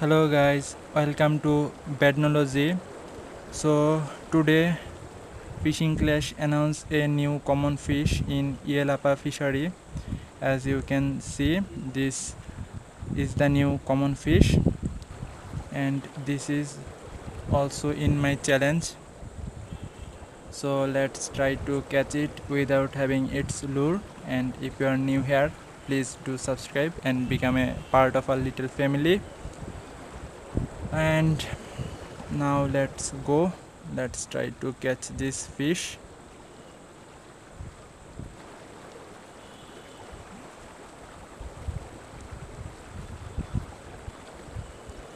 hello guys. Welcome to Badnology. So today fishing clash announced a new common fish in Yelapa fishery. As you can see this is the new common fish. And this is also in my challenge. So let's try to catch it without having its lure. And if you are new here please do subscribe and become a part of our little family and now let's go. Let's try to catch this fish.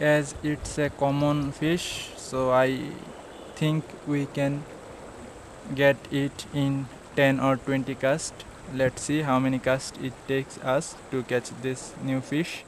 As it's a common fish so I think we can get it in 10 or 20 cast. Let's see how many casts it takes us to catch this new fish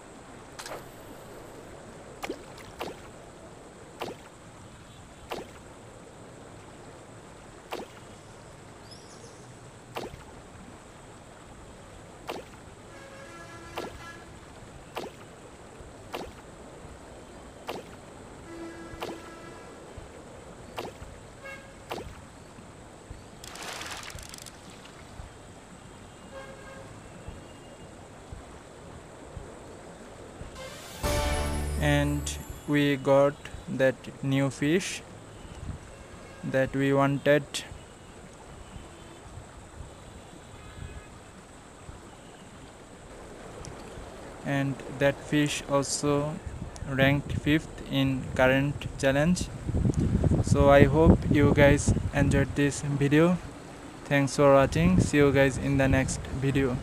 and we got that new fish that we wanted. And that fish also ranked 5th in current challenge. So i hope you guys enjoyed this video. Thanks for watching. See you guys in the next video